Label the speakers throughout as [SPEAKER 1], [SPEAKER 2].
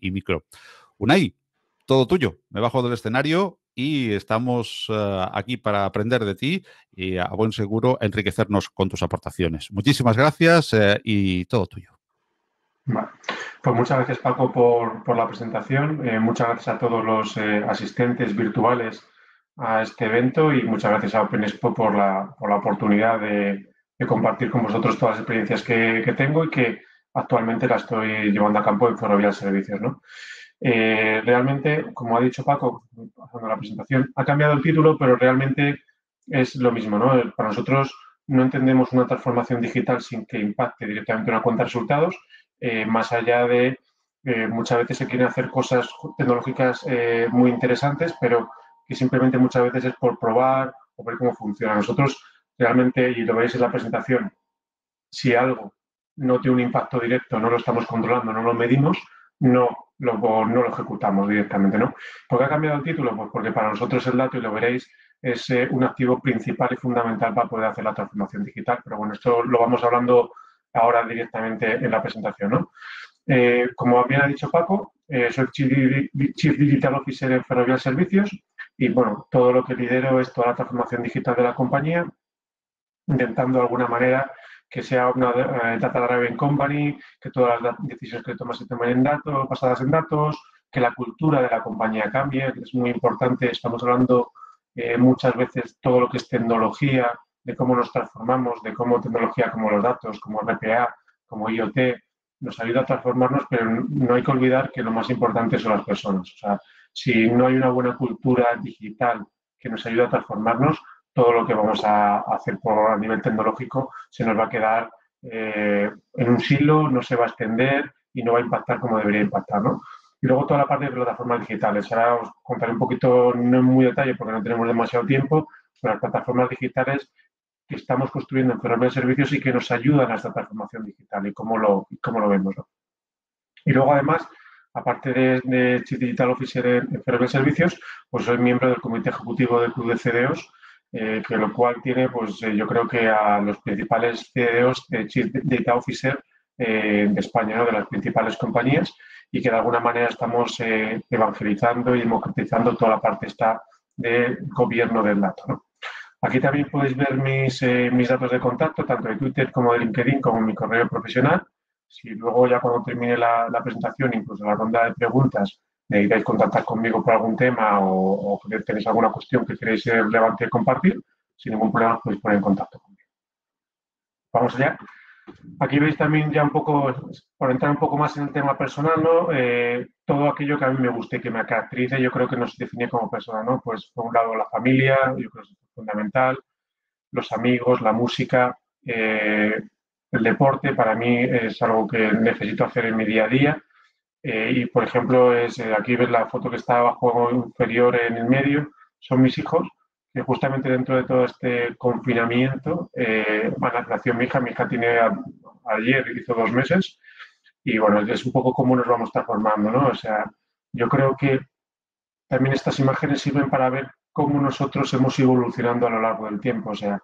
[SPEAKER 1] y micro. Unai, todo tuyo. Me bajo del escenario y estamos eh, aquí para aprender de ti y a buen seguro enriquecernos con tus aportaciones. Muchísimas gracias eh, y todo tuyo.
[SPEAKER 2] Pues muchas gracias Paco por, la presentación. Eh, muchas gracias a todos los asistentes virtuales a este evento y muchas gracias a OpenExpo por la, por la oportunidad de, compartir con vosotros todas las experiencias que, tengo y que actualmente la estoy llevando a campo en Ferrovial Servicios. ¿no? Eh, realmente, como ha dicho Paco, pasando la presentación, ha cambiado el título, pero realmente es lo mismo. ¿no? Para nosotros no entendemos una transformación digital sin que impacte directamente una cuenta de resultados, eh, más allá de eh, muchas veces se quieren hacer cosas tecnológicas muy interesantes, pero que simplemente muchas veces es por probar o ver cómo funciona. Nosotros realmente, y lo veis en la presentación, si algo no tiene un impacto directo, no lo estamos controlando, no lo medimos, no lo, no lo ejecutamos directamente, ¿no? ¿Por qué ha cambiado el título? Pues porque para nosotros el dato, y lo veréis, es eh, un activo principal y fundamental para poder hacer la transformación digital. Pero bueno, esto lo vamos hablando ahora directamente en la presentación, ¿no? Eh, como bien ha dicho Paco, eh, soy Chief Digital Officer en Ferrovial Servicios y bueno, todo lo que lidero es toda la transformación digital de la compañía, intentando de alguna manera que sea una eh, data driven company, que todas las decisiones que tomas se tomen en datos, basadas en datos, que la cultura de la compañía cambie, que es muy importante. Estamos hablando eh, muchas veces todo lo que es tecnología, de cómo nos transformamos, de cómo tecnología como los datos, como RPA, como IoT, nos ayuda a transformarnos, pero no hay que olvidar que lo más importante son las personas. O sea, si no hay una buena cultura digital que nos ayude a transformarnos, todo lo que vamos a hacer por a nivel tecnológico se nos va a quedar eh, en un silo, no se va a extender y no va a impactar como debería impactar, ¿no? Y luego toda la parte de plataformas digitales. Ahora os contaré un poquito, no en muy detalle porque no tenemos demasiado tiempo, pero las plataformas digitales que estamos construyendo en Ferrovial Servicios y que nos ayudan a esta transformación digital y cómo lo, cómo lo vemos. ¿no? Y luego, además, aparte de, Chief Digital Officer en, Ferrovial Servicios, pues soy miembro del Comité Ejecutivo del Club de CDOs eh, que lo cual tiene, pues eh, yo creo que a los principales CEOs de Chief Data Officer eh, de España, de las principales compañías, y que de alguna manera estamos evangelizando y democratizando toda la parte esta de gobierno del dato. Aquí también podéis ver mis, mis datos de contacto, tanto de Twitter como de LinkedIn, como mi correo profesional. Si luego ya cuando termine la, la presentación, incluso la ronda de preguntas, necesitáis contactar conmigo por algún tema o, o tenéis alguna cuestión que queréis relevante compartir, sin ningún problema podéis poner en contacto conmigo. Vamos allá. Aquí veis también ya un poco, por entrar un poco más en el tema personal, ¿no? Eh, todo aquello que a mí me guste, que me caracterice, yo creo que nos define como persona, ¿no? Pues por un lado la familia, yo creo que es fundamental, los amigos, la música, eh, el deporte, para mí es algo que necesito hacer en mi día a día eh, y, por ejemplo, es, eh, aquí ves la foto que está abajo inferior en el medio, son mis hijos, que justamente dentro de todo este confinamiento, eh, nació mi hija, mi hija tiene ayer, hizo dos meses, y bueno, es un poco cómo nos vamos transformando, ¿no? O sea, yo creo que también estas imágenes sirven para ver cómo nosotros hemos ido evolucionando a lo largo del tiempo, o sea,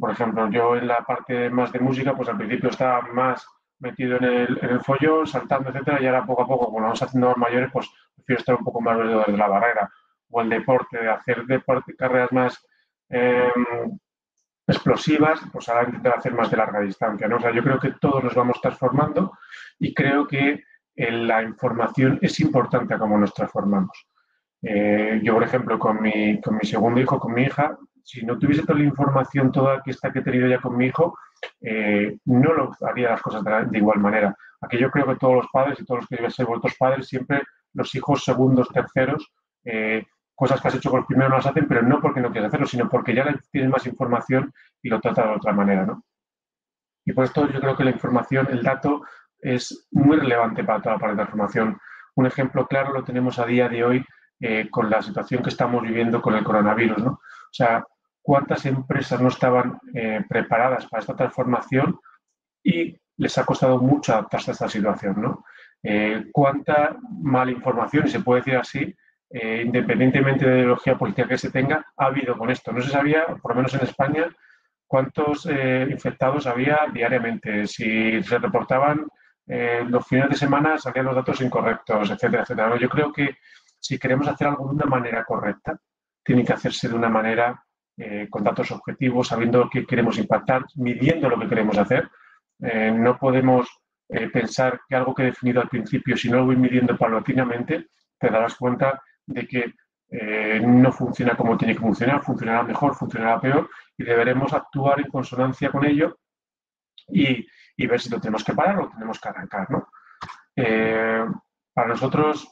[SPEAKER 2] por ejemplo, yo en la parte más de música, pues al principio estaba más metido en el, en follón, saltando, etcétera, y ahora poco a poco, cuando vamos haciendo más mayores, pues prefiero estar un poco más alrededor de la barrera. O el deporte, de hacer deporte, carreras más em, explosivas, pues ahora intentar hacer más de larga distancia. O sea, yo creo que todos nos vamos transformando y creo que la información es importante a cómo nos transformamos. Eh, yo, por ejemplo, con mi, con mi segundo hijo, con mi hija, si no tuviese toda la información, toda esta que he tenido ya con mi hijo, eh, no lo haría las cosas de, igual manera. Aquí yo creo que todos los padres y todos los que deben ser vueltos padres, siempre los hijos segundos, terceros, eh, cosas que has hecho con los primeros no las hacen, pero no porque no quieras hacerlo, sino porque ya tienes más información y lo trata de otra manera, ¿no? Y por esto yo creo que la información, el dato, es muy relevante para toda la parte de la formación. Un ejemplo claro lo tenemos a día de hoy eh, con la situación que estamos viviendo con el coronavirus, ¿no? O sea, cuántas empresas no estaban eh, preparadas para esta transformación y les ha costado mucho adaptarse a esta situación, ¿no? Eh, cuánta mala información, se puede decir así, eh, independientemente de la ideología política que se tenga, ha habido con esto. No se sabía, por lo menos en España, cuántos infectados había diariamente, si se reportaban los fines de semana salían los datos incorrectos, etcétera, etcétera. Yo creo que si queremos hacer algo de una manera correcta, tiene que hacerse de una manera eh, con datos objetivos, sabiendo que queremos impactar, midiendo lo que queremos hacer. Eh, no podemos pensar que algo que he definido al principio, si no lo voy midiendo paulatinamente, te darás cuenta de que no funciona como tiene que funcionar, funcionará mejor, funcionará peor y deberemos actuar en consonancia con ello y, y ver si lo tenemos que parar o lo tenemos que arrancar. ¿no? Eh, para nosotros,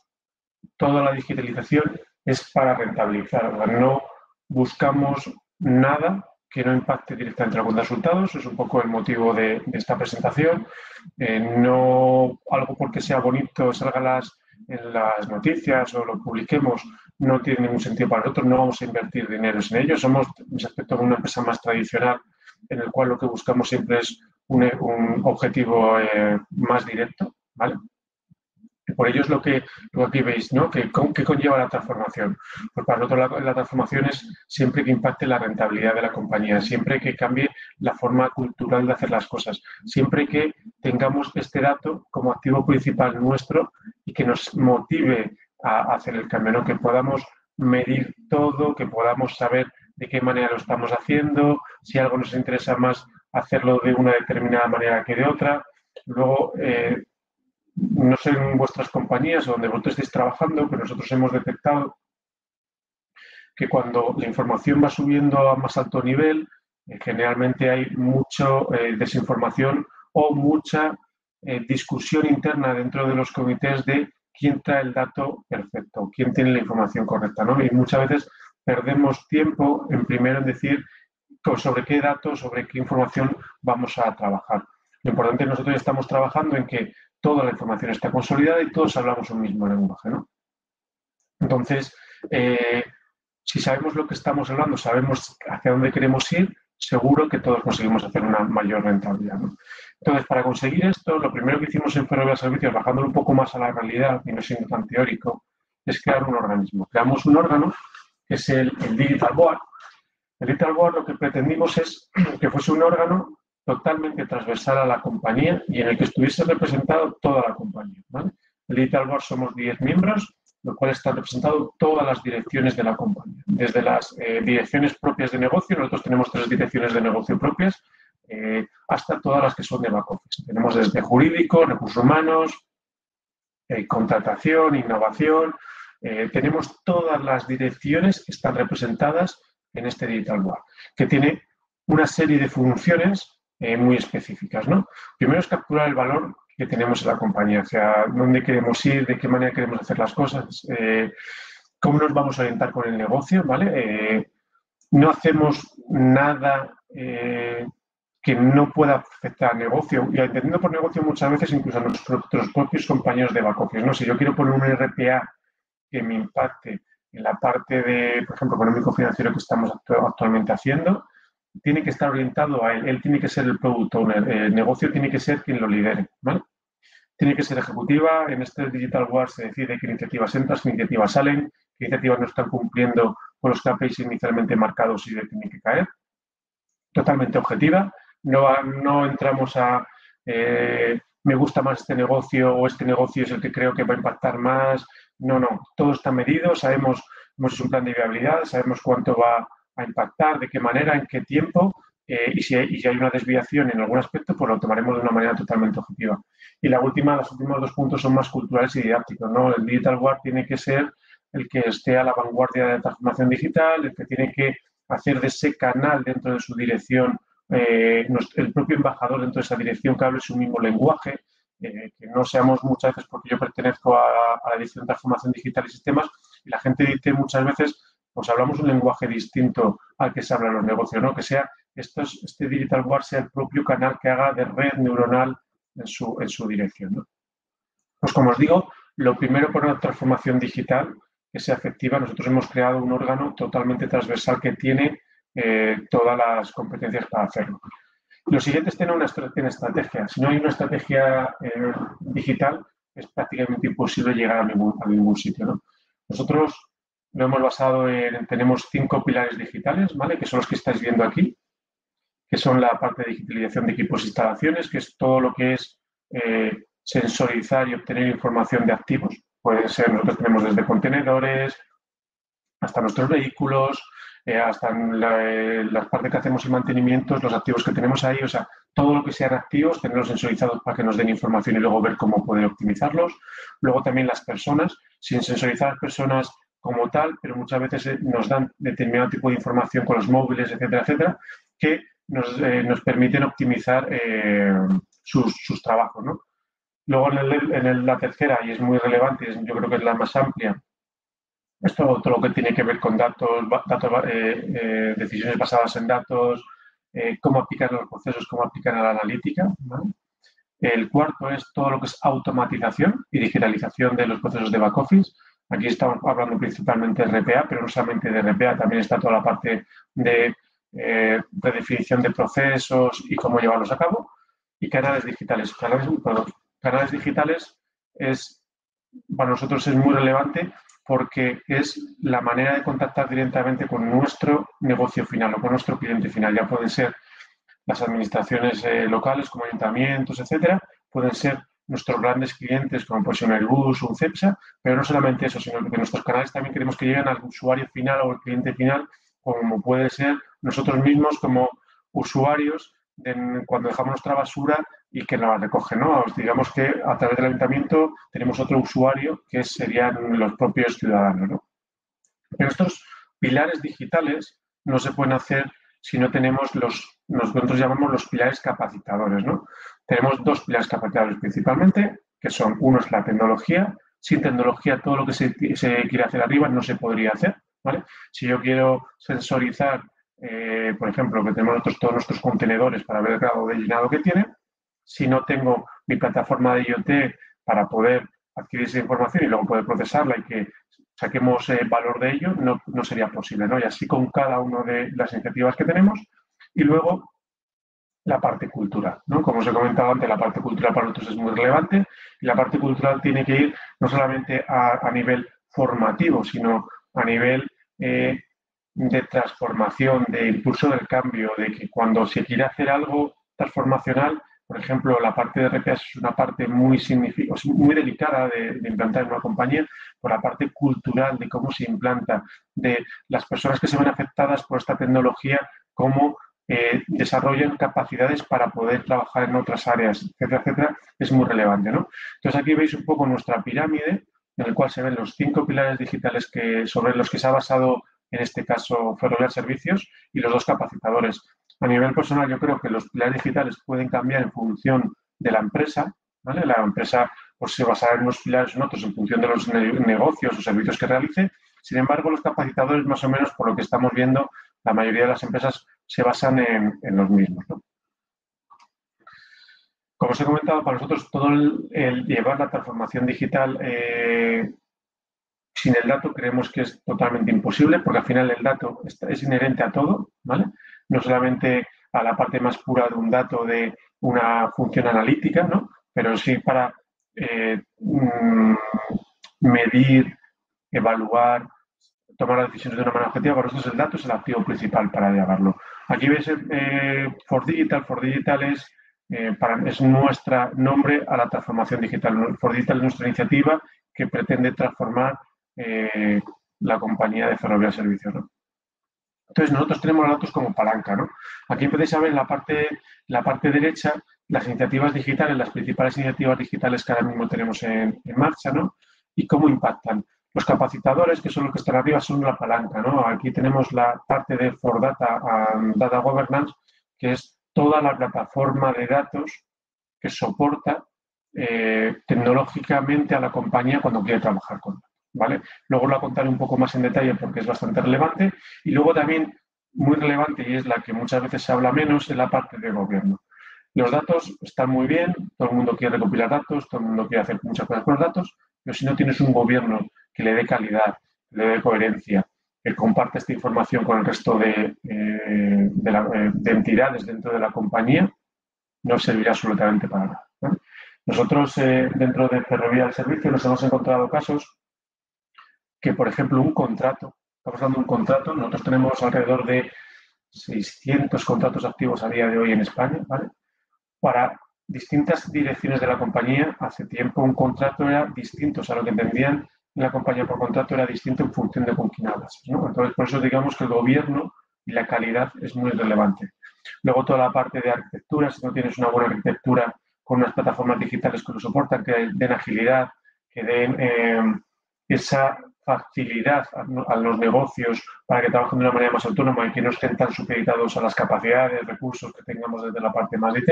[SPEAKER 2] toda la digitalización es para rentabilizar. no buscamos nada que no impacte directamente en algunos resultados. Es un poco el motivo de, esta presentación. Eh, no algo porque sea bonito, salga las, en las noticias o lo publiquemos, no tiene ningún sentido para nosotros. No vamos a invertir dinero en ello. Somos, en ese aspecto, una empresa más tradicional en el cual lo que buscamos siempre es un, objetivo eh, más directo, ¿vale? Por ello es lo que, lo aquí veis, ¿no? ¿Qué, conlleva la transformación? Pues para nosotros la, transformación es siempre que impacte la rentabilidad de la compañía, siempre que cambie la forma cultural de hacer las cosas, siempre que tengamos este dato como activo principal nuestro y que nos motive a, hacer el cambio, ¿no? Que podamos medir todo, que podamos saber de qué manera lo estamos haciendo, si algo nos interesa más hacerlo de una determinada manera que de otra. Luego, eh, no sé en vuestras compañías o donde vosotros estéis trabajando, pero nosotros hemos detectado que cuando la información va subiendo a más alto nivel, eh, generalmente hay mucha eh, desinformación o mucha discusión interna dentro de los comités de quién trae el dato perfecto, quién tiene la información correcta. ¿no? Y muchas veces perdemos tiempo en primero en decir sobre qué datos, sobre qué información vamos a trabajar. Lo importante es que nosotros estamos trabajando en que toda la información está consolidada y todos hablamos un mismo lenguaje. ¿no? Entonces, eh, si sabemos lo que estamos hablando, sabemos hacia dónde queremos ir, seguro que todos conseguimos hacer una mayor rentabilidad. Entonces, para conseguir esto, lo primero que hicimos en Ferrovial Servicios, bajándolo un poco más a la realidad y no siendo tan teórico, es crear un organismo. Creamos un órgano, que es el Digital Board, el Digital Board lo que pretendimos es que fuese un órgano totalmente transversal a la compañía y en el que estuviese representado toda la compañía. El Digital Board somos 10 miembros, lo cual está representado todas las direcciones de la compañía. Desde las eh, direcciones propias de negocio, nosotros tenemos tres direcciones de negocio propias, eh, hasta todas las que son de back office. Tenemos desde jurídico, recursos humanos, eh, contratación, innovación. tenemos todas las direcciones que están representadas en este Digital Board, que tiene una serie de funciones eh, muy específicas. ¿no? Primero es capturar el valor que tenemos en la compañía, sea, dónde queremos ir, de qué manera queremos hacer las cosas, eh, cómo nos vamos a orientar con el negocio, ¿vale? Eh, no hacemos nada que no pueda afectar al negocio, y entendiendo por negocio muchas veces incluso a nuestros, propios compañeros de back ¿no? Si yo quiero poner un RPA que me impacte en la parte de, por ejemplo, económico-financiero que estamos actualmente haciendo, tiene que estar orientado a él, él tiene que ser el product owner, el negocio tiene que ser quien lo lidere, ¿vale? Tiene que ser ejecutiva, en este Digital War se decide qué iniciativas entran, qué iniciativas salen, qué iniciativas no están cumpliendo con los KPIs inicialmente marcados y tienen que caer. Totalmente objetiva, no, no entramos a eh, me gusta más este negocio o este negocio es el que creo que va a impactar más, no, no, todo está medido, sabemos, hemos hecho un plan de viabilidad, sabemos cuánto va a impactar, de qué manera, en qué tiempo, eh, y, si hay, hay, una desviación en algún aspecto, pues lo tomaremos de una manera totalmente objetiva. Y la última, los últimos dos puntos son más culturales y didácticos. ¿no? El Digital War tiene que ser el que esté a la vanguardia de la transformación digital, el que tiene que hacer de ese canal dentro de su dirección, eh, el propio embajador dentro de esa dirección que hable su mismo lenguaje, eh, que no seamos muchas veces, porque yo pertenezco a, la Dirección de Transformación Digital y Sistemas, y la gente dice muchas veces, pues hablamos un lenguaje distinto al que se habla en los negocios, ¿no? Que sea, este Digital War sea el propio canal que haga de red neuronal en su, en su dirección, Pues como os digo, lo primero por una transformación digital que sea efectiva, nosotros hemos creado un órgano totalmente transversal que tiene eh, todas las competencias para hacerlo. Lo siguiente es tener una estrategia. Si no hay una estrategia eh, digital, es prácticamente imposible llegar a ningún, sitio. Nosotros lo hemos basado en, tenemos cinco pilares digitales, ¿vale? Que son los que estáis viendo aquí, que son la parte de digitalización de equipos e instalaciones, que es todo lo que es eh, sensorizar y obtener información de activos. Puede ser, nosotros tenemos desde contenedores hasta nuestros vehículos, eh, hasta la, las partes que hacemos y mantenimientos, los activos que tenemos ahí, o sea, todo lo que sean activos, tenerlos sensorizados para que nos den información y luego ver cómo poder optimizarlos. Luego también las personas, sin sensorizar las personas como tal, pero muchas veces eh, nos dan determinado tipo de información con los móviles, etcétera, etcétera, que nos, eh, nos permiten optimizar sus, sus, trabajos. ¿no? Luego en, el, la tercera, y es muy relevante, yo creo que es la más amplia, esto todo lo que tiene que ver con datos, datos eh, eh, decisiones basadas en datos, eh, cómo aplicar los procesos, cómo aplicar a la analítica. El cuarto es todo lo que es automatización y digitalización de los procesos de back office. Aquí estamos hablando principalmente de RPA, pero no solamente de RPA, también está toda la parte de redefinición de procesos y cómo llevarlos a cabo. Y canales digitales. Canales, canales digitales es, para nosotros es muy relevante porque es la manera de contactar directamente con nuestro negocio final o con nuestro cliente final. Ya pueden ser las administraciones eh, locales como ayuntamientos, etcétera, pueden ser nuestros grandes clientes como puede ser un Airbus o un CEPSA, pero no solamente eso, sino que nuestros canales también queremos que lleguen al usuario final o al cliente final, como puede ser nosotros mismos como usuarios cuando dejamos nuestra basura y que la recoge, ¿no? Digamos que a través del ayuntamiento tenemos otro usuario que serían los propios ciudadanos, ¿no? Pero estos pilares digitales no se pueden hacer si no tenemos los, nosotros llamamos los pilares capacitadores, ¿no? Tenemos dos pilares capacitadores principalmente, que son, uno es la tecnología, sin tecnología todo lo que se, se quiere hacer arriba no se podría hacer, ¿vale? Si yo quiero sensorizar eh, por ejemplo, que tenemos nosotros todos nuestros contenedores para ver el grado de llenado que tiene. Si no tengo mi plataforma de IoT para poder adquirir esa información y luego poder procesarla y que saquemos eh, valor de ello, no, no, sería posible. ¿no? Y así con cada una de las iniciativas que tenemos. Y luego la parte cultural. ¿no? Como os he comentado antes, la parte cultural para nosotros es muy relevante y la parte cultural tiene que ir no solamente a, nivel formativo, sino a nivel eh, de transformación, de impulso del cambio, de que cuando se quiere hacer algo transformacional, por ejemplo, la parte de RPA es una parte muy, muy delicada de, implantar en una compañía, por la parte cultural de cómo se implanta, de las personas que se ven afectadas por esta tecnología, cómo eh, desarrollan capacidades para poder trabajar en otras áreas, etcétera, etcétera, es muy relevante. ¿no? Entonces aquí veis un poco nuestra pirámide, en el cual se ven los cinco pilares digitales que, sobre los que se ha basado en este caso Ferrovial Servicios, y los dos capacitadores. A nivel personal, yo creo que los pilares digitales pueden cambiar en función de la empresa. ¿vale? La empresa pues, se basará en unos pilares o en otros en función de los negocios o servicios que realice. Sin embargo, los capacitadores, más o menos, por lo que estamos viendo, la mayoría de las empresas se basan en, los mismos. Como os he comentado, para nosotros todo el, llevar la transformación digital eh, sin el dato creemos que es totalmente imposible porque al final el dato es inherente a todo, ¿vale? No solamente a la parte más pura de un dato de una función analítica, ¿no? Pero sí para eh, mm, medir, evaluar, tomar las decisiones de una manera objetiva. Para nosotros el dato es el activo principal para llevarlo. Aquí veis eh, For Digital. For Digital es, eh, es nuestro nombre a la transformación digital. For Digital es nuestra iniciativa que pretende transformar eh, la compañía de Ferrovial Servicios. Entonces, nosotros tenemos los datos como palanca. ¿no? Aquí podéis ver en la parte, la parte derecha las iniciativas digitales, las principales iniciativas digitales que ahora mismo tenemos en, marcha ¿no? y cómo impactan. Los capacitadores, que son los que están arriba, son la palanca. ¿no? Aquí tenemos la parte de For Data and Data Governance, que es toda la plataforma de datos que soporta eh, tecnológicamente a la compañía cuando quiere trabajar con ¿vale? Luego lo contaré un poco más en detalle porque es bastante relevante. Y luego también muy relevante y es la que muchas veces se habla menos en la parte de gobierno. Los datos están muy bien, todo el mundo quiere recopilar datos, todo el mundo quiere hacer muchas cosas con los datos, pero si no tienes un gobierno que le dé calidad, le dé coherencia, que comparte esta información con el resto de, eh, eh, de, entidades dentro de la compañía, no servirá absolutamente para nada. Nosotros, eh, dentro de Ferrovía del Servicio, nos hemos encontrado casos que, por ejemplo, un contrato, estamos hablando de un contrato, nosotros tenemos alrededor de 600 contratos activos a día de hoy en España, ¿vale? Para distintas direcciones de la compañía. Hace tiempo un contrato era distinto, o sea, lo que entendían en la compañía por contrato era distinto en función de con quién hablas. Entonces, por eso digamos que el gobierno y la calidad es muy relevante. Luego toda la parte de arquitectura, si no tienes una buena arquitectura con unas plataformas digitales que lo soportan, que den agilidad, que den eh, esa facilidad a, los negocios para que trabajen de una manera más autónoma y que no estén tan supeditados a las capacidades, recursos que tengamos desde la parte más IT.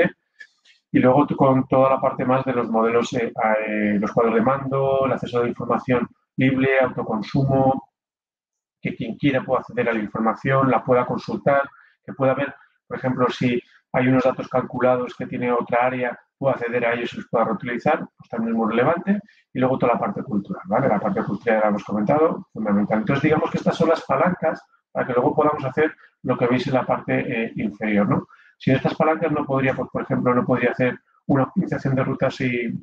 [SPEAKER 2] Y luego con toda la parte más de los modelos, eh, eh, los cuadros de mando, el acceso a la información libre, autoconsumo, que quien quiera pueda acceder a la información, la pueda consultar, que pueda ver, por ejemplo, si hay unos datos calculados que tiene otra área, pueda acceder a ellos y los pueda reutilizar, pues también es muy relevante. Y luego toda la parte cultural, ¿vale? La parte cultural ya la hemos comentado, fundamental. Entonces, digamos que estas son las palancas para que luego podamos hacer lo que veis en la parte eh, inferior, ¿no? Sin estas palancas no podría, pues, por ejemplo, no podría hacer una optimización de rutas y,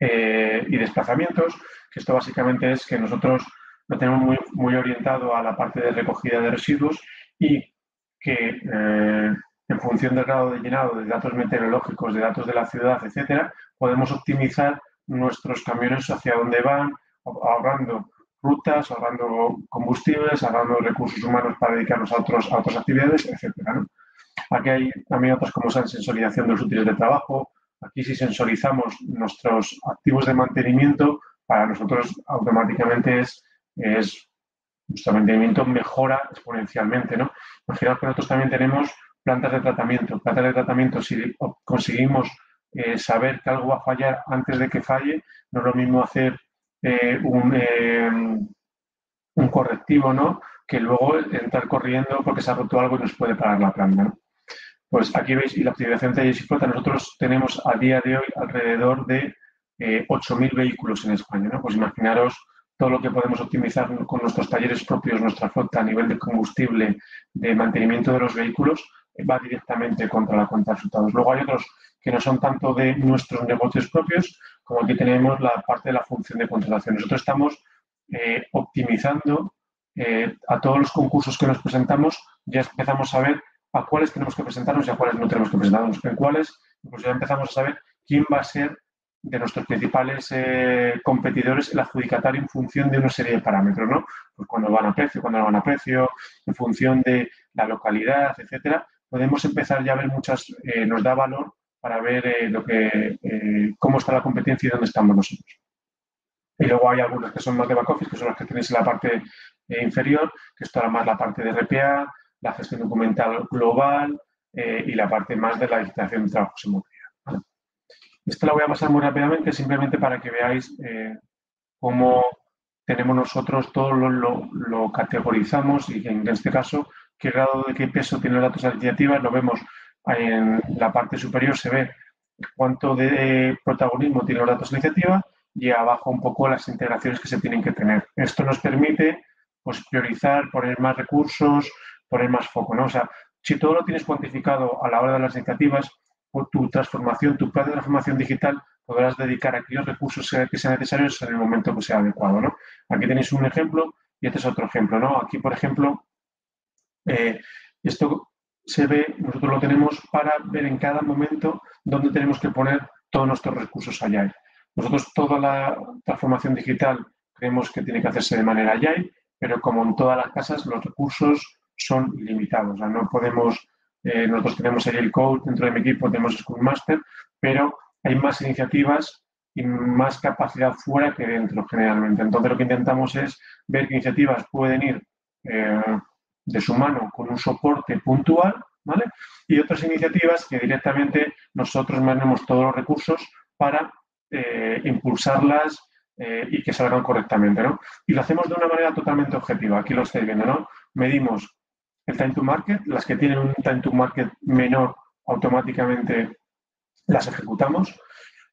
[SPEAKER 2] eh, y desplazamientos, que esto básicamente es que nosotros lo tenemos muy, muy orientado a la parte de recogida de residuos y que eh, en función del grado de llenado de datos meteorológicos, de datos de la ciudad, etcétera, podemos optimizar nuestros camiones hacia dónde van, ahorrando rutas, ahorrando combustibles, ahorrando recursos humanos para dedicarnos a, otros, a otras actividades, etcétera. Aquí hay también otras como la sensorización de los útiles de trabajo. Aquí si sensorizamos nuestros activos de mantenimiento, para nosotros automáticamente es, es nuestro mantenimiento mejora exponencialmente. ¿no? Imaginaos que nosotros también tenemos plantas de tratamiento. Plantas de tratamiento, si conseguimos eh, saber que algo va a fallar antes de que falle, no es lo mismo hacer eh, un, eh, un, correctivo, ¿no? Que luego entrar corriendo porque se ha roto algo y nos puede parar la planta, Pues aquí veis, y la optimización de flota, nosotros tenemos a día de hoy alrededor de 8.000 vehículos en España, ¿no? Pues imaginaros todo lo que podemos optimizar con nuestros talleres propios, nuestra flota a nivel de combustible, de mantenimiento de los vehículos, va directamente contra la cuenta de resultados. Luego hay otros que no son tanto de nuestros negocios propios, como aquí tenemos la parte de la función de contratación. Nosotros estamos eh, optimizando eh, a todos los concursos que nos presentamos, ya empezamos a ver a cuáles tenemos que presentarnos y a cuáles no tenemos que presentarnos, en cuáles, pues ya empezamos a saber quién va a ser de nuestros principales eh, competidores el adjudicatario en función de una serie de parámetros, ¿no? Pues cuando van a precio, cuando no van a precio, en función de la localidad, etcétera, podemos empezar ya a ver muchas, eh, nos da valor para ver eh, lo que, eh, cómo está la competencia y dónde estamos nosotros. Y luego hay algunas que son más de back office, que son las que tenéis en la parte inferior, que es toda más la parte de RPA, la gestión documental global y la parte más de la digitalización de trabajos en movilidad. Esto la voy a pasar muy rápidamente, simplemente para que veáis cómo tenemos nosotros todo lo, lo, lo, categorizamos y en este caso qué grado de qué peso tienen los datos de iniciativas, lo vemos en la parte superior, se ve cuánto de protagonismo tienen los datos de iniciativa y abajo un poco las integraciones que se tienen que tener. Esto nos permite pues, priorizar, poner más recursos, poner más foco. ¿no? O sea, si todo lo tienes cuantificado a la hora de las iniciativas, por tu transformación, tu plan de transformación digital, podrás dedicar aquellos recursos que sean necesarios en el momento que sea adecuado. ¿no? Aquí tenéis un ejemplo y este es otro ejemplo. ¿no? Aquí, por ejemplo, eh, esto se ve, nosotros lo tenemos para ver en cada momento dónde tenemos que poner todos nuestros recursos allá. Nosotros toda la transformación digital creemos que tiene que hacerse de manera Agile, pero como en todas las casas, los recursos son limitados. no podemos, eh, nosotros tenemos el Code, dentro de mi equipo tenemos Scrum Master, pero hay más iniciativas y más capacidad fuera que dentro generalmente. Entonces lo que intentamos es ver qué iniciativas pueden ir eh, de su mano con un soporte puntual, ¿vale? Y otras iniciativas que directamente nosotros mantenemos todos los recursos para eh, impulsarlas eh, y que salgan correctamente, ¿no? Y lo hacemos de una manera totalmente objetiva. Aquí lo estáis viendo, ¿no? Medimos el time to market, las que tienen un time to market menor automáticamente las ejecutamos.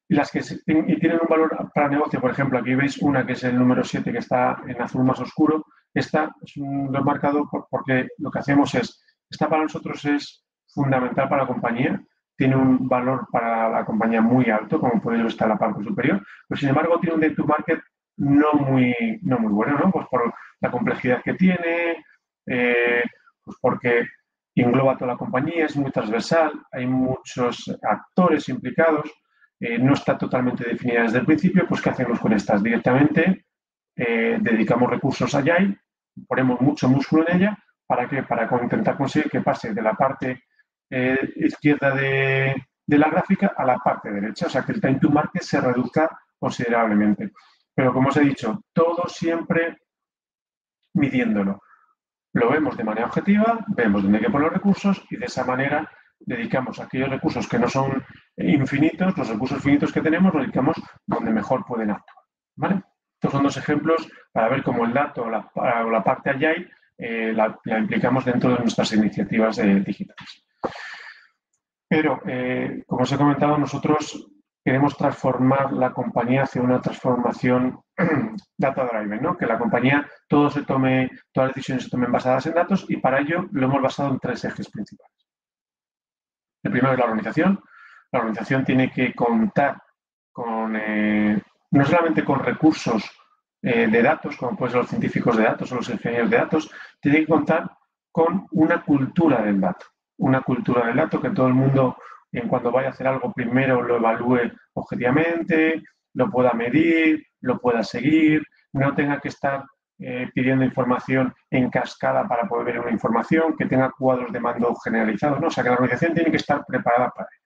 [SPEAKER 2] Y las que tienen un valor para negocio, por ejemplo, aquí veis una que es el número 7 que está en azul más oscuro, esta es un, lo marcado porque lo que hacemos es, esta para nosotros es fundamental para la compañía, tiene un valor para la compañía muy alto, como podéis estar la parte superior, pero sin embargo tiene un day to market no muy, no muy bueno, ¿no? Pues por la complejidad que tiene, eh, pues porque engloba toda la compañía, es muy transversal, hay muchos actores implicados, eh, no está totalmente definida desde el principio, pues ¿qué hacemos con estas? Directamente eh, dedicamos recursos allá ponemos mucho músculo en ella, ¿para qué? Para intentar conseguir que pase de la parte eh, izquierda de, de, la gráfica a la parte derecha, o sea que el time to market se reduzca considerablemente. Pero como os he dicho, todo siempre midiéndolo. Lo vemos de manera objetiva, vemos dónde hay que poner los recursos y de esa manera dedicamos aquellos recursos que no son infinitos, los recursos finitos que tenemos, los dedicamos donde mejor pueden actuar. ¿vale? Estos son dos ejemplos para ver cómo el dato o la, parte Agile eh, la, implicamos dentro de nuestras iniciativas digitales. Pero, eh, como os he comentado, nosotros queremos transformar la compañía hacia una transformación data driven, ¿no? que la compañía todo se tome, todas las decisiones se tomen basadas en datos y para ello lo hemos basado en tres ejes principales. El primero es la organización. La organización tiene que contar con, eh, no solamente con recursos eh, de datos, como pueden ser los científicos de datos o los ingenieros de datos, tiene que contar con una cultura del dato. Una cultura del dato que todo el mundo en cuando vaya a hacer algo primero lo evalúe objetivamente, lo pueda medir, lo pueda seguir, no tenga que estar eh, pidiendo información en cascada para poder ver una información, que tenga cuadros de mando generalizados, ¿no? O sea, que la organización tiene que estar preparada para ello.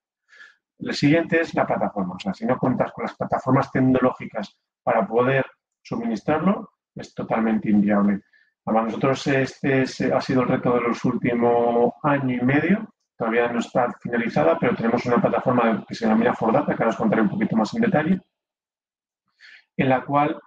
[SPEAKER 2] El siguiente es la plataforma. O sea, si no cuentas con las plataformas tecnológicas para poder suministrarlo, es totalmente inviable. Para nosotros este ha sido el reto de los últimos año y medio, todavía no está finalizada, pero tenemos una plataforma que se denomina Fordata, que ahora os contaré un poquito más en detalle, en la cual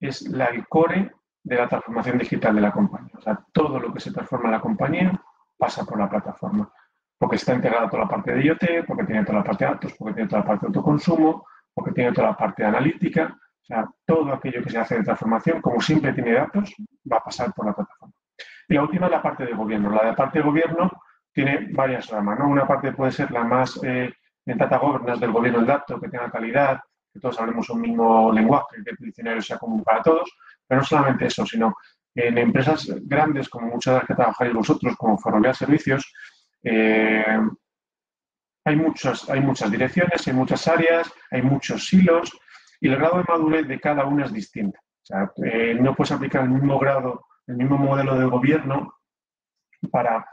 [SPEAKER 2] es la, el core de la transformación digital de la compañía. O sea, todo lo que se transforma en la compañía pasa por la plataforma, porque está integrada toda la parte de IoT, porque tiene toda la parte de datos, porque tiene toda la parte de autoconsumo, porque tiene toda la parte analítica, o sea, todo aquello que se hace de transformación, como siempre tiene datos, va a pasar por la plataforma. Y la última es la parte de gobierno. La de parte de gobierno tiene varias ramas. ¿no? Una parte puede ser la más eh, en data governance del gobierno del dato, que tenga calidad, que todos hablemos un mismo lenguaje, que el diccionario sea común para todos, pero no solamente eso, sino en empresas grandes, como muchas de las que trabajáis vosotros, como Ferrovial Servicios, eh, hay, muchas, hay muchas direcciones, hay muchas áreas, hay muchos silos y el grado de madurez de cada una es distinto. O sea, eh, no puedes aplicar el mismo grado, el mismo modelo de gobierno para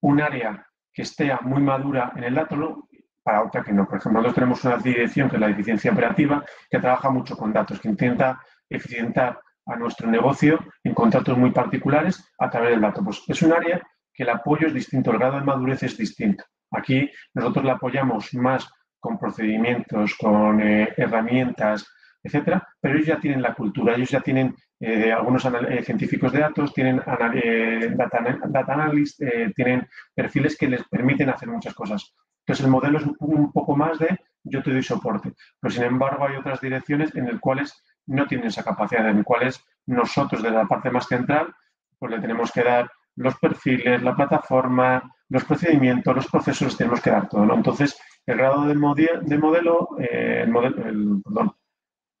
[SPEAKER 2] un área que esté muy madura en el dato para otra que no. Por ejemplo, nosotros tenemos una dirección que es la eficiencia operativa, que trabaja mucho con datos, que intenta eficientar a nuestro negocio en contratos muy particulares a través del dato. Pues es un área que el apoyo es distinto, el grado de madurez es distinto. Aquí nosotros la apoyamos más con procedimientos, con eh, herramientas, etcétera, pero ellos ya tienen la cultura, ellos ya tienen eh, algunos eh, científicos de datos, tienen data, data analyst, tienen perfiles que les permiten hacer muchas cosas. Entonces el modelo es un poco más de yo te doy soporte, pero sin embargo hay otras direcciones en las cuales no tienen esa capacidad, en las cuales nosotros desde la parte más central pues le tenemos que dar los perfiles, la plataforma, los procedimientos, los procesos, tenemos que dar todo. ¿no? Entonces, el grado de, modelo, eh, el, modelo perdón,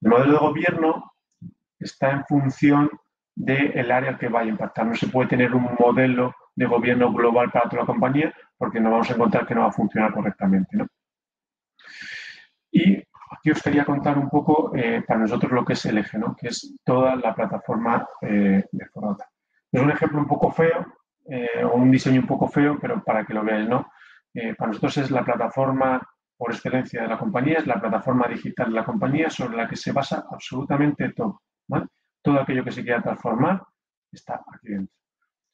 [SPEAKER 2] el modelo de gobierno está en función del área que vaya a impactar. No se puede tener un modelo de gobierno global para toda la compañía porque no vamos a encontrar que no va a funcionar correctamente. ¿no? Y aquí os quería contar un poco eh, para nosotros lo que es el eje, ¿no? que es toda la plataforma eh, de Fordata. Es un ejemplo un poco feo, eh, o un diseño un poco feo, pero para que lo veáis, ¿no? para nosotros es la plataforma por excelencia de la compañía, es la plataforma digital de la compañía sobre la que se basa absolutamente todo. Todo aquello que se quiera transformar está aquí dentro.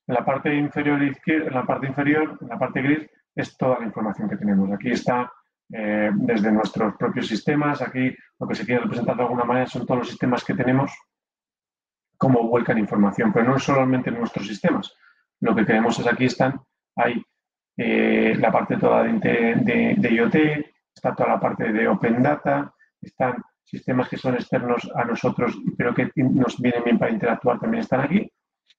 [SPEAKER 2] En la parte inferior izquierda, en la parte inferior, en la parte gris, es toda la información que tenemos. Aquí está eh, desde nuestros propios sistemas. Aquí lo que se quiere representar de alguna manera son todos los sistemas que tenemos, cómo vuelcan información, pero no solamente en nuestros sistemas. Lo que queremos es aquí están, hay eh, la parte toda de, de, IoT, está toda la parte de Open Data, están sistemas que son externos a nosotros, pero que nos vienen bien para interactuar, también están aquí.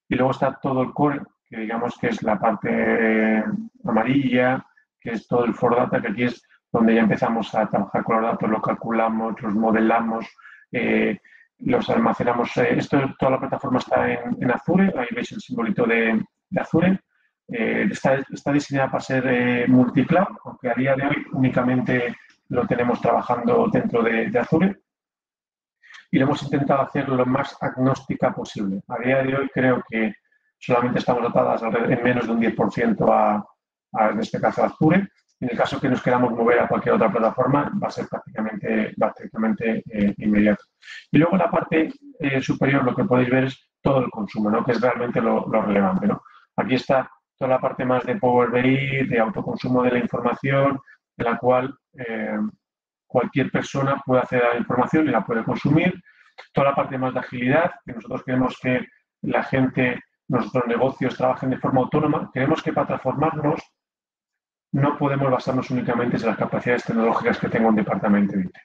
[SPEAKER 2] Y luego está todo el core, que digamos que es la parte amarilla, que es todo el for data, que aquí es donde ya empezamos a trabajar con los datos, los calculamos, los modelamos, eh, los almacenamos. Eh, esto, toda la plataforma está en, Azure, ahí veis el simbolito de, Azure. está, está, diseñada para ser multicloud, aunque a día de hoy únicamente lo tenemos trabajando dentro de, de Azure y lo hemos intentado hacer lo más agnóstica posible. A día de hoy creo que solamente estamos dotadas en menos de un 10% a, a, en este caso, a Azure. En el caso que nos queramos mover a cualquier otra plataforma, va a ser prácticamente, prácticamente eh, inmediato. Y luego en la parte eh, superior lo que podéis ver es todo el consumo, ¿no? que es realmente lo, relevante. ¿no? Aquí está toda la parte más de Power BI, de autoconsumo de la información, de la cual eh, cualquier persona puede acceder a la información y la puede consumir. Toda la parte más de agilidad, que nosotros queremos que la gente, nuestros negocios trabajen de forma autónoma. Queremos que para transformarnos no podemos basarnos únicamente en las capacidades tecnológicas que tenga un departamento de IT.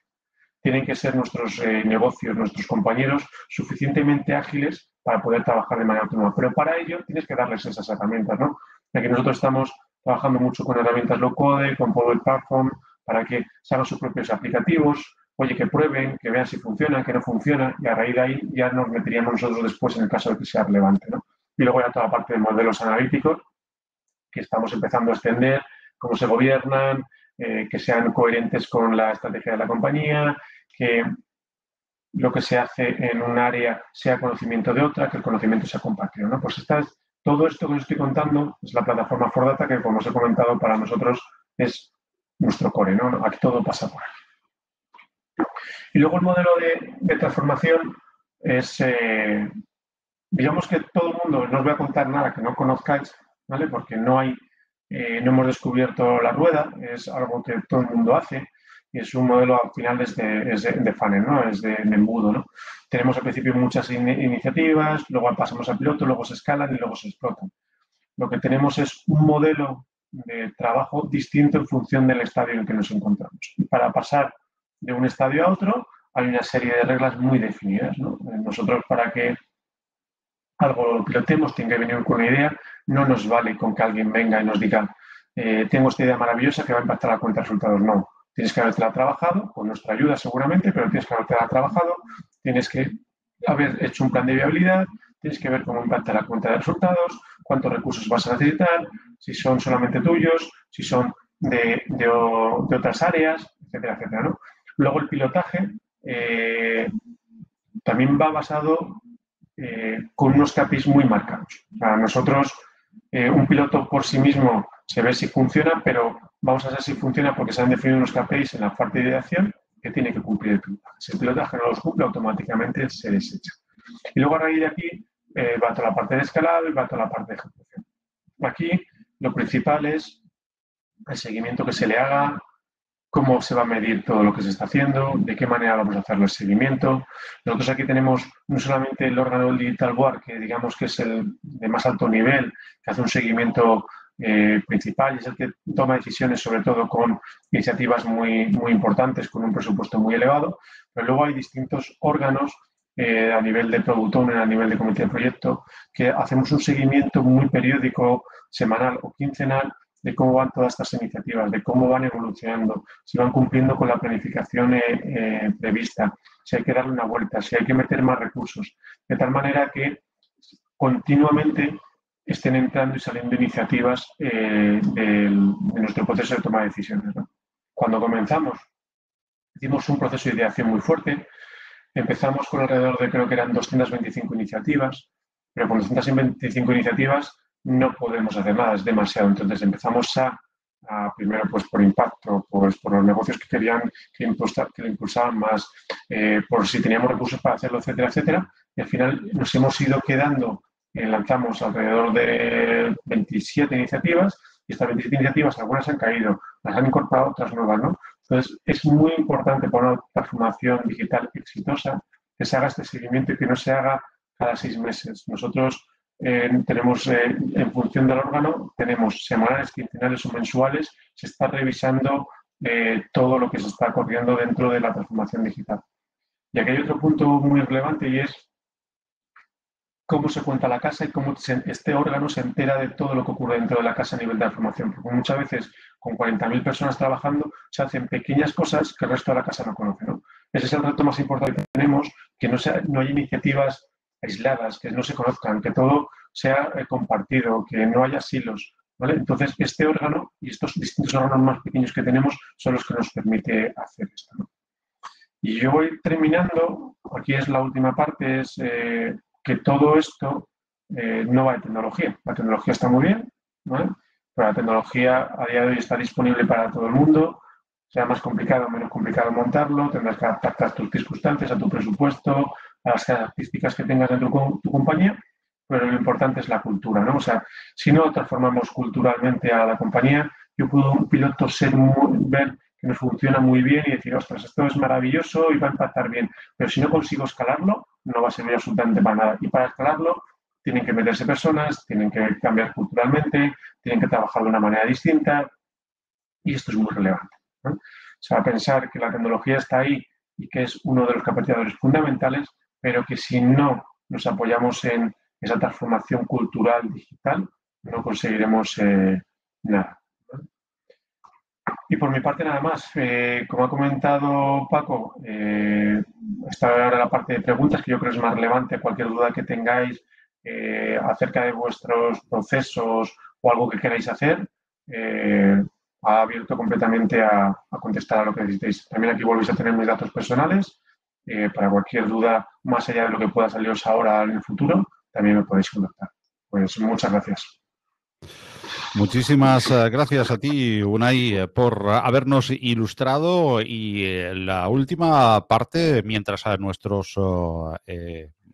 [SPEAKER 2] Tienen que ser nuestros eh, negocios, nuestros compañeros, suficientemente ágiles para poder trabajar de manera autónoma. Pero para ello tienes que darles esas herramientas, ¿no? Ya que nosotros estamos trabajando mucho con herramientas low code, con Power Platform, para que se hagan sus propios aplicativos, oye, que prueben, que vean si funciona, que no funciona, y a raíz de ahí ya nos meteríamos nosotros después en el caso de que sea relevante. ¿no? Y luego ya toda la parte de modelos analíticos, que estamos empezando a extender, cómo se gobiernan, eh, que sean coherentes con la estrategia de la compañía, que lo que se hace en un área sea conocimiento de otra, que el conocimiento sea compartido. ¿no? Pues todo esto que os estoy contando es la plataforma For Data que, como os he comentado, para nosotros es nuestro core, ¿no? Aquí todo pasa por ahí. Y luego el modelo de, transformación es, eh, digamos que todo el mundo, no os voy a contar nada que no conozcáis, ¿vale? Porque no hay, eh, no hemos descubierto la rueda, es algo que todo el mundo hace y es un modelo al final es de, es de, funnel, ¿no? Es de, embudo, ¿no? Tenemos al principio muchas iniciativas, luego pasamos al piloto, luego se escalan y luego se explotan. Lo que tenemos es un modelo de trabajo distinto en función del estadio en el que nos encontramos. Y para pasar de un estadio a otro hay una serie de reglas muy definidas. Nosotros para que algo lo pilotemos tiene que venir con una idea, no nos vale con que alguien venga y nos diga eh, tengo esta idea maravillosa que va a impactar la cuenta de resultados. No, tienes que haberte trabajado, con nuestra ayuda seguramente, pero tienes que haberte trabajado, tienes que haber hecho un plan de viabilidad, tienes que ver cómo impacta la cuenta de resultados, cuántos recursos vas a necesitar, si son solamente tuyos, si son de, otras áreas, etcétera, etcétera. Luego el pilotaje eh, también va basado eh, con unos KPIs muy marcados. Para nosotros, eh, un piloto por sí mismo se ve si funciona, pero vamos a ver si funciona porque se han definido unos KPIs en la parte de ideación que tiene que cumplir el pilotaje. Si el pilotaje no los cumple, automáticamente se desecha. Y luego a raíz de aquí va toda la parte de escalado y va toda la parte de ejecución. Aquí lo principal es el seguimiento que se le haga, cómo se va a medir todo lo que se está haciendo, de qué manera vamos a hacer el seguimiento. Nosotros aquí tenemos no solamente el órgano del Digital Board, que digamos que es el de más alto nivel, que hace un seguimiento eh, principal y es el que toma decisiones sobre todo con iniciativas muy, muy importantes, con un presupuesto muy elevado, pero luego hay distintos órganos eh, a nivel de producto a nivel de comité de proyecto, que hacemos un seguimiento muy periódico, semanal o quincenal de cómo van todas estas iniciativas, de cómo van evolucionando, si van cumpliendo con la planificación eh, eh, prevista, si hay que darle una vuelta, si hay que meter más recursos, de tal manera que continuamente estén entrando y saliendo iniciativas de nuestro proceso de toma de decisiones. Cuando comenzamos, hicimos un proceso de ideación muy fuerte, Empezamos con alrededor de, creo que eran 225 iniciativas, pero con 225 iniciativas no podemos es demasiado. Entonces empezamos a, primero pues por impacto, pues por los negocios que querían que, impulsar, que lo impulsaban más, eh, por si teníamos recursos para hacerlo, etcétera, etcétera. Y al final nos hemos ido quedando, eh, lanzamos alrededor de 27 iniciativas y estas 27 iniciativas, algunas han caído, las han incorporado otras nuevas, ¿no? Entonces, es muy importante para una transformación digital exitosa que se haga este seguimiento y que no se haga cada seis meses. Nosotros eh, tenemos, eh, en función del órgano, tenemos semanales, quincenales o mensuales, se está revisando eh, todo lo que se está corriendo dentro de la transformación digital. Y aquí hay otro punto muy relevante y es cómo se cuenta la casa y cómo este órgano se entera de todo lo que ocurre dentro de la casa a nivel de información. Porque muchas veces con 40.000 personas trabajando se hacen pequeñas cosas que el resto de la casa no conoce. Ese es el reto más importante que tenemos, que no, sea, no hay iniciativas aisladas, que no se conozcan, que todo sea eh, compartido, que no haya silos. ¿vale? Entonces, este órgano y estos distintos órganos más pequeños que tenemos son los que nos permite hacer esto. Y yo voy terminando, aquí es la última parte, es eh, que todo esto eh, no va de tecnología. La tecnología está muy bien, ¿vale? pero la tecnología a día de hoy está disponible para todo el mundo, sea más complicado o menos complicado montarlo, tendrás que adaptarte a tus circunstancias, a tu presupuesto, a las características que tengas dentro de tu compañía, pero lo importante es la cultura, ¿no? O sea, si no transformamos culturalmente a la compañía, yo puedo un piloto ser ver que nos funciona muy bien y decir, ostras, esto es maravilloso y va a impactar bien, pero si no consigo escalarlo, no va a servir absolutamente para nada. Y para escalarlo, tienen que meterse personas, tienen que cambiar culturalmente, tienen que trabajar de una manera distinta y esto es muy relevante. O sea, pensar que la tecnología está ahí y que es uno de los capacitadores fundamentales, pero que si no nos apoyamos en esa transformación cultural digital, no conseguiremos eh, nada. Y por mi parte nada más. Eh, como ha comentado Paco, eh, está ahora la parte de preguntas que yo creo es más relevante. Cualquier duda que tengáis acerca de vuestros procesos o algo que queráis hacer, ha abierto completamente a, contestar a lo que necesitéis. También aquí volvéis a tener mis datos personales eh, para cualquier duda más allá de lo que pueda saliros ahora en el futuro, también me podéis contactar. Pues muchas gracias.
[SPEAKER 1] Muchísimas eh, gracias a ti, Unai, eh, por habernos ilustrado y la última parte, mientras a nuestros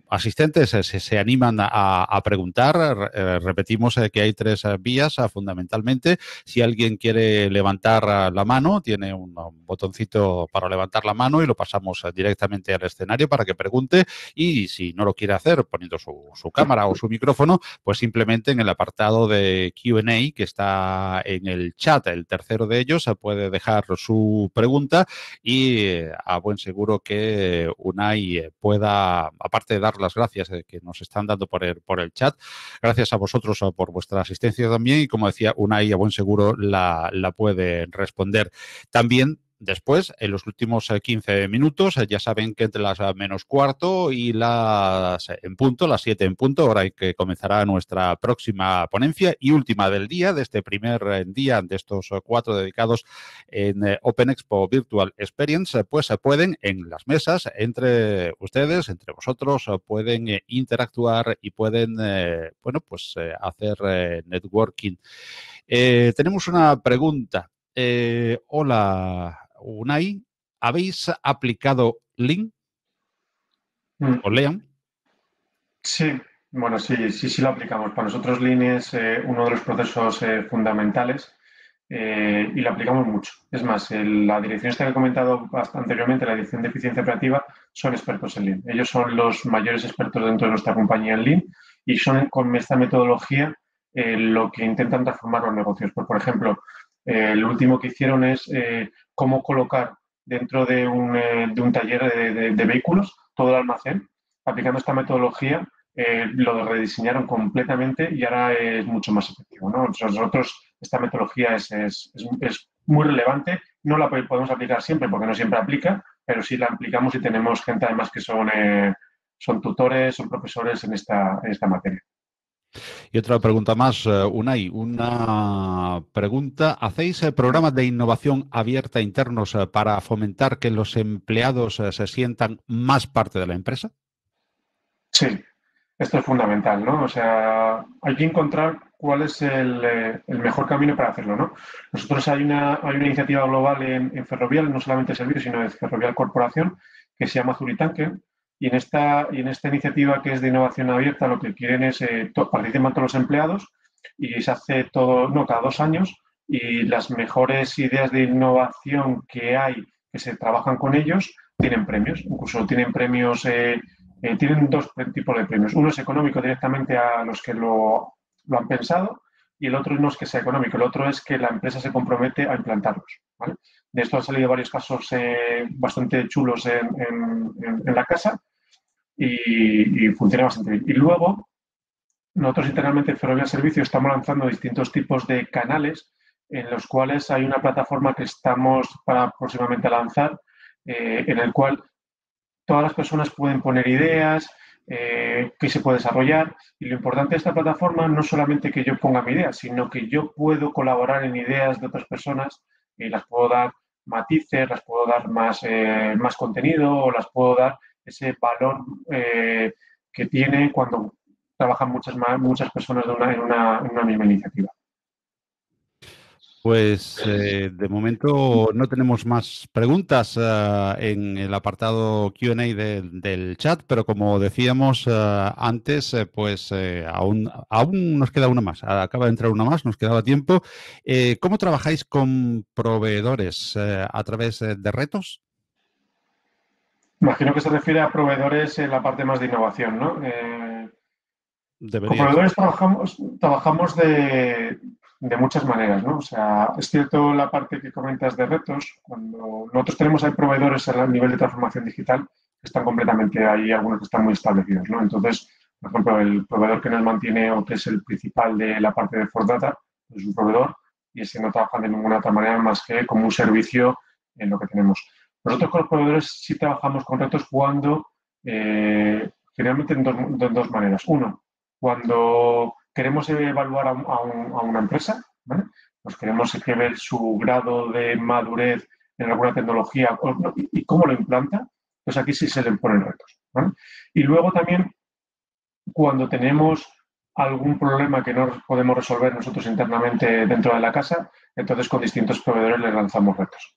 [SPEAKER 1] asistentes se, animan a, preguntar. Eh, repetimos eh, que hay tres eh, vías fundamentalmente. Si alguien quiere levantar la mano, tiene un, botoncito para levantar la mano y lo pasamos directamente al escenario para que pregunte. Y si no lo quiere hacer poniendo su, su cámara o su micrófono, pues simplemente en el apartado de QA que está en el chat, el tercero de ellos, puede dejar su pregunta y a buen seguro que Unai pueda, aparte de dar las gracias eh, que nos están dando por el, por el chat. Gracias a vosotros eh, por vuestra asistencia también y como decía, Unai a buen seguro la, la puede responder. También Después, en los últimos 15 eh, minutos, eh, ya saben que entre las eh, menos cuarto y las en punto, las 7 en punto, ahora que comenzará nuestra próxima ponencia y última del día, de este primer día de estos cuatro dedicados en Open Expo Virtual Experience, pues se pueden en las mesas entre ustedes, entre vosotros, pueden interactuar y pueden, bueno, pues hacer networking. tenemos una pregunta. hola, Unai, ¿habéis aplicado Lean? Mm. ¿O Lean?
[SPEAKER 2] Sí, bueno, sí, sí, sí lo aplicamos. Para nosotros Lean es eh, uno de los procesos eh, fundamentales eh, y lo aplicamos mucho. Es más, la dirección esta que he comentado anteriormente, la dirección de eficiencia operativa, son expertos en Lean. Ellos son los mayores expertos dentro de nuestra compañía en Lean y son con esta metodología lo que intentan transformar los negocios. Pues, por ejemplo, lo último que hicieron es cómo colocar dentro de un, eh, taller de, vehículos todo el almacén. Aplicando esta metodología, eh, lo rediseñaron completamente y ahora es mucho más efectivo. Nosotros, esta metodología es, es, muy relevante. No la podemos aplicar siempre porque no siempre aplica, pero sí la aplicamos y tenemos gente además que son, eh, son tutores, son profesores en esta, en esta materia.
[SPEAKER 1] Y otra pregunta más, eh, Unai, una pregunta. ¿Hacéis eh, programas de innovación abierta internos eh, para fomentar que los empleados se sientan más parte de la empresa?
[SPEAKER 2] Sí, esto es fundamental, ¿no? O sea, hay que encontrar cuál es el, mejor camino para hacerlo, ¿no? Nosotros hay una, hay una iniciativa global en, Ferrovial, no solamente Servicios, sino de Ferrovial Corporación, que se llama Zuritanke, y en, esta, y en esta iniciativa que es de innovación abierta, lo que quieren es eh, participan todos los empleados y se hace todo, no, cada dos años y las mejores ideas de innovación que hay, que se trabajan con ellos, tienen premios. Incluso tienen premios, eh, eh, tienen dos tipos de premios. Uno es económico directamente a los que lo, lo, han pensado y el otro no es que sea económico, el otro es que la empresa se compromete a implantarlos. De esto han salido varios casos eh, bastante chulos en, la casa y, funciona bastante bien. Y luego, nosotros internamente en Ferrovial Servicio estamos lanzando distintos tipos de canales en los cuales hay una plataforma que estamos para próximamente lanzar, eh, en el cual todas las personas pueden poner ideas, eh, qué se puede desarrollar. Y lo importante de esta plataforma no solamente que yo ponga mi idea, sino que yo puedo colaborar en ideas de otras personas y las puedo dar matices, las puedo dar más, eh, más contenido o las puedo dar ese valor eh, que tiene cuando trabajan muchas, muchas personas en, una, en una misma iniciativa.
[SPEAKER 1] Pues eh, de momento no tenemos más preguntas eh, en el apartado QA del chat, pero como decíamos eh, antes, pues aún, aún nos queda una más. Acaba de entrar una más, nos quedaba tiempo. ¿Cómo trabajáis con proveedores? ¿A través de retos?
[SPEAKER 2] Imagino que se refiere a proveedores en la parte más de innovación, ¿no? con proveedores trabajamos, trabajamos de, de muchas maneras, ¿no? O sea, es cierto la parte que comentas de retos, cuando nosotros tenemos hay proveedores a nivel de transformación digital que están completamente ahí, algunos que están muy establecidos, ¿no? Entonces, por ejemplo, el proveedor que nos mantiene o que es el principal de la parte de For Data es un proveedor y ese no trabaja de ninguna otra manera más que como un servicio en lo que tenemos. Nosotros con los proveedores sí trabajamos con retos cuando, eh, generalmente en dos, de dos maneras. Uno, cuando queremos evaluar a, una empresa, ¿vale? Pues queremos ver su grado de madurez en alguna tecnología y cómo lo implanta, pues aquí sí se le ponen retos. Y luego también, cuando tenemos algún problema que no podemos resolver nosotros internamente dentro de la casa, entonces con distintos proveedores les lanzamos retos.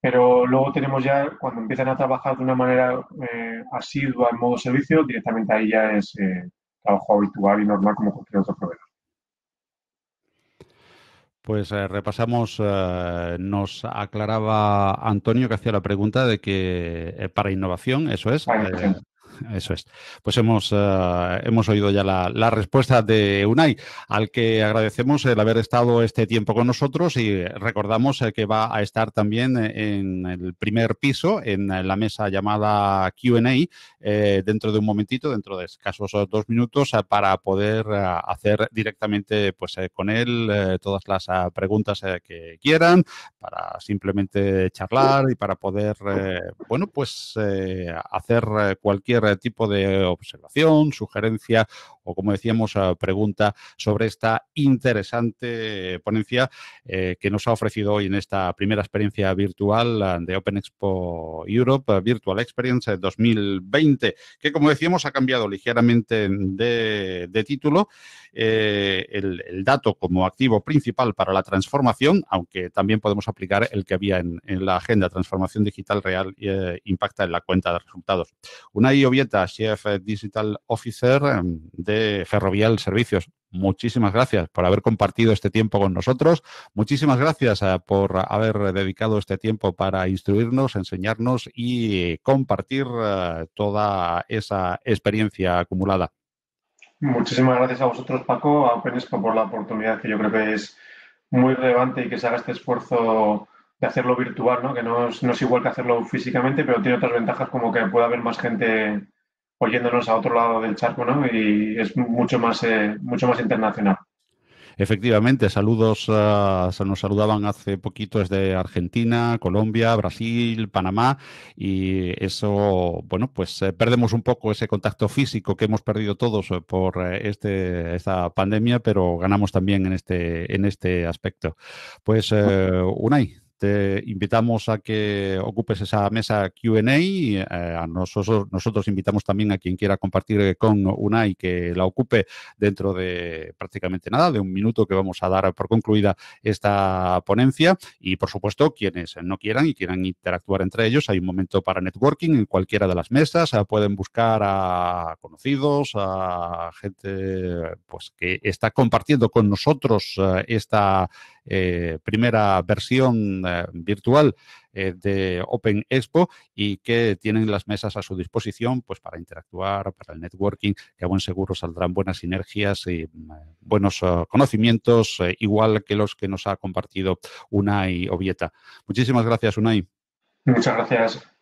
[SPEAKER 2] Pero luego tenemos ya, cuando empiezan a trabajar de una manera eh, asidua en modo servicio, directamente ahí ya es eh, trabajo habitual y normal como cualquier otro proveedor.
[SPEAKER 1] Pues eh, repasamos, eh, nos aclaraba Antonio que hacía la pregunta de que eh, para innovación, eso es, eso es. Pues hemos, eh, hemos oído ya la, respuesta de UNAI, al que agradecemos el haber estado este tiempo con nosotros y recordamos eh, que va a estar también en el primer piso, en la mesa llamada QA, eh, dentro de un momentito, dentro de escasos dos minutos, para poder hacer directamente pues, con él todas las preguntas que quieran, para simplemente charlar y para poder, bueno, pues hacer cualquier tipo de observación, sugerencia o, como decíamos, pregunta sobre esta interesante ponencia eh, que nos ha ofrecido hoy en esta primera experiencia virtual de Open Expo Europe Virtual Experience 2020, que, como decíamos, ha cambiado ligeramente de, título. Eh, el, dato como activo principal para la transformación, aunque también podemos aplicar el que había en, la agenda transformación digital real eh, impacta en la cuenta de resultados. Una y Chef Digital Officer em, de Ferrovial Servicios. Muchísimas gracias por haber compartido este tiempo con nosotros. Muchísimas gracias eh, por haber dedicado este tiempo para instruirnos, enseñarnos y compartir eh, toda esa experiencia acumulada.
[SPEAKER 2] Muchísimas gracias a vosotros, Paco, a Open por la oportunidad que yo creo que es muy relevante y que se haga este esfuerzo de hacerlo virtual, ¿no? que no es, no es igual que hacerlo físicamente, pero tiene otras ventajas como que puede haber más gente oyéndonos a otro lado del charco, ¿no? Y es mucho más, eh, mucho más internacional.
[SPEAKER 1] Efectivamente, saludos, uh, se nos saludaban hace poquito desde Argentina, Colombia, Brasil, Panamá y eso, bueno, pues eh, perdemos un poco ese contacto físico que hemos perdido todos eh, por este, esta pandemia, pero ganamos también en este, en este aspecto. Pues, Unai, te invitamos a que ocupes esa mesa QA. Eh, nosotros invitamos también a quien quiera compartir con UNAI que la ocupe dentro de prácticamente nada, de un minuto que vamos a dar por concluida esta ponencia. Y por supuesto, quienes no quieran y quieran interactuar entre ellos, hay un momento para networking en cualquiera de las mesas. Eh, pueden buscar a conocidos, a gente pues, que está compartiendo con nosotros eh, esta eh, primera versión eh, virtual eh, de Open Expo y que tienen las mesas a su disposición pues para interactuar, para el networking, que a buen seguro saldrán buenas sinergias y buenos conocimientos, igual que los que nos ha compartido Unai Ovieta. Muchísimas gracias, Unai.
[SPEAKER 2] Muchas gracias.